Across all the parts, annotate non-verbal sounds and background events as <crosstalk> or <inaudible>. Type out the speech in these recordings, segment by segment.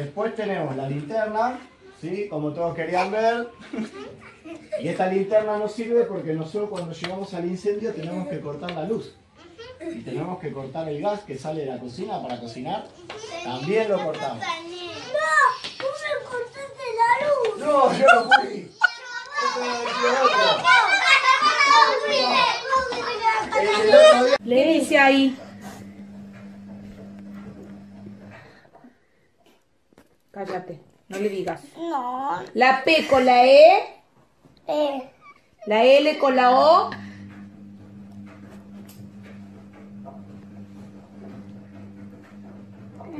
Después tenemos la linterna, ¿sí? Como todos querían ver. Y esta linterna nos sirve porque nosotros cuando llegamos al incendio tenemos que cortar la luz. Y tenemos que cortar el gas que sale de la cocina para cocinar. También lo cortamos. ¡No! ¡Tú me cortaste la luz! No, yo no fui. Le dice ahí. Cállate, no le digas. No. La P con la E, Eh. la L con la O.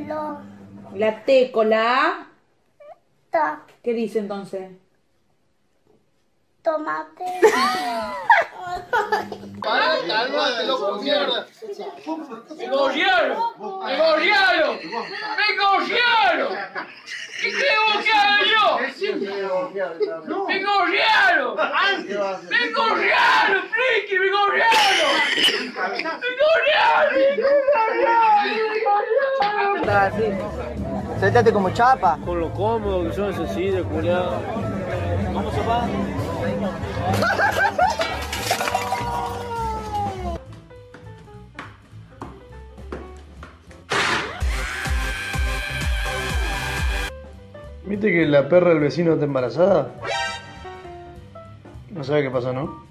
Lo. La T con la A. Ta. ¿Qué dice entonces? Tomate. Cálmate, loco, mierda. ¡Negociaron! ¡Negociaron! ¿Qué creo que hago yo? ¡Negociaron! ¡Negociaron, Friki! ¡Negociaron! ¡Negociaron! Séntate como chapa. Con lo cómodo que son esos sillas, culiado. Vamos, <laughs> papá. ¿Viste que la perra del vecino está embarazada? No sabe qué pasó, ¿no?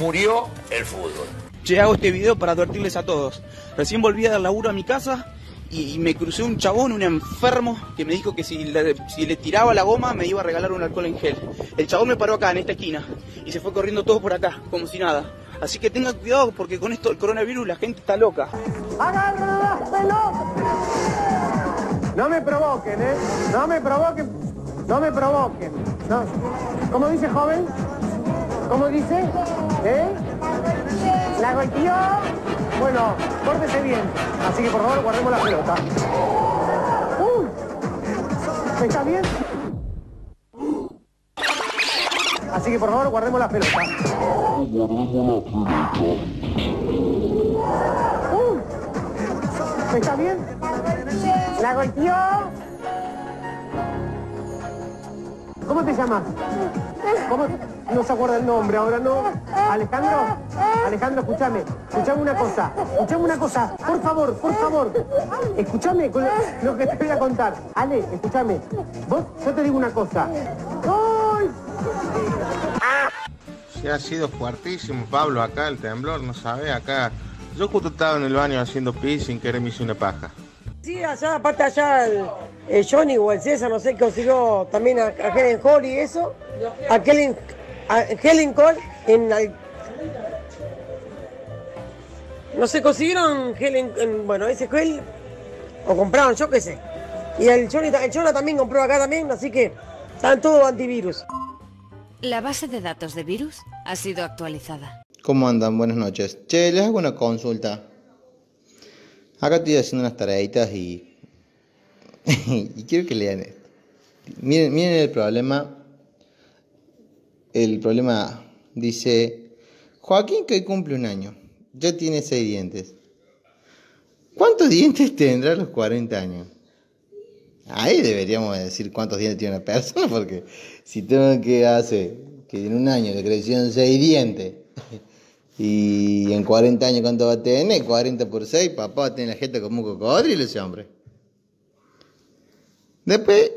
Murió el fútbol. Che, hago este video para advertirles a todos. Recién volví a dar laburo a mi casa y, y me crucé un chabón, un enfermo, que me dijo que si le, si le tiraba la goma me iba a regalar un alcohol en gel. El chabón me paró acá, en esta esquina, y se fue corriendo todo por acá, como si nada. Así que tengan cuidado porque con esto del coronavirus la gente está loca. ¡Agarra las pelotas! No me provoquen, ¿eh? No me provoquen. No me provoquen. ¿Cómo dice, joven? ¿Cómo dice? ¿Eh? ¿La golpeó? Bueno, córtese bien. Así que por favor guardemos la pelota. ¡Uy! ¿Está bien? Así que por favor guardemos la pelota. ¡Uy! ¿Está bien? ¿La golpeó? ¿Cómo te llamas? ¿Cómo? No se acuerda el nombre ahora, ¿no? ¿Alejandro? Alejandro, escúchame. Escúchame una cosa. Escúchame una cosa. Por favor, por favor. Escúchame lo que te voy a contar. Ale, escúchame. Vos, yo te digo una cosa. Sí, ha sido fuertísimo, Pablo, acá el temblor, no sabe, acá. Yo justo estaba en el baño haciendo pis sin querer me hice una paja. Sí, allá, aparte allá, el, el Johnny o el César, no sé, consiguió también a, Helen Hall y eso. A Helen, a Helen Cole en... al- no sé, consiguieron Helen, en- bueno, ese Hell, o compraron, yo qué sé. Y el Johnny, el Jonah también compró acá también, así que están todos antivirus. La base de datos de virus ha sido actualizada. ¿Cómo andan? Buenas noches. Che, les hago una consulta. Acá estoy haciendo unas tareitas y. <laughs> y quiero que lean esto. Miren, miren el problema. El problema dice: Joaquín, que hoy cumple un año, ya tiene seis dientes. ¿Cuántos dientes tendrá a los 40 años? Ahí deberíamos decir cuántos dientes tiene una persona, porque si tengo que hacer que en un año le crecieron seis dientes <laughs> y en 40 años cuánto va a tener, 40 por 6, papá va a tener la jeta como un cocodrilo ese hombre. Después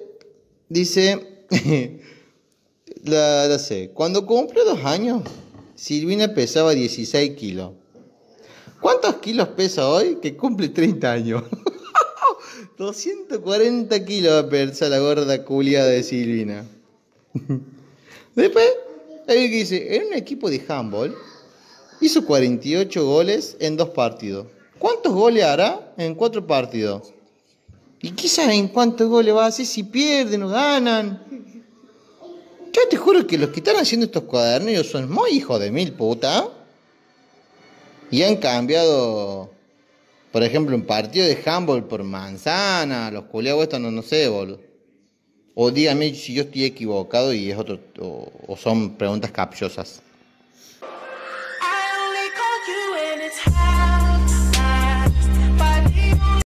dice, <laughs> la, la sé, cuando cumplió dos años, Silvina pesaba 16 kilos. ¿Cuántos kilos pesa hoy que cumple 30 años? <laughs> 240 kilos va a pesar la gorda culia de Silvina. <laughs> Después, hay que dice, en un equipo de handball, hizo 48 goles en dos partidos. ¿Cuántos goles hará en cuatro partidos? ¿Y qué saben cuántos goles va a hacer si pierden o ganan? Yo te juro que los que están haciendo estos cuadernos son muy hijos de mil puta. Y han cambiado, por ejemplo, un partido de handball por manzana, los culiados estos no, no sé, boludo. O dígame si yo estoy equivocado y es otro, o, son preguntas capciosas.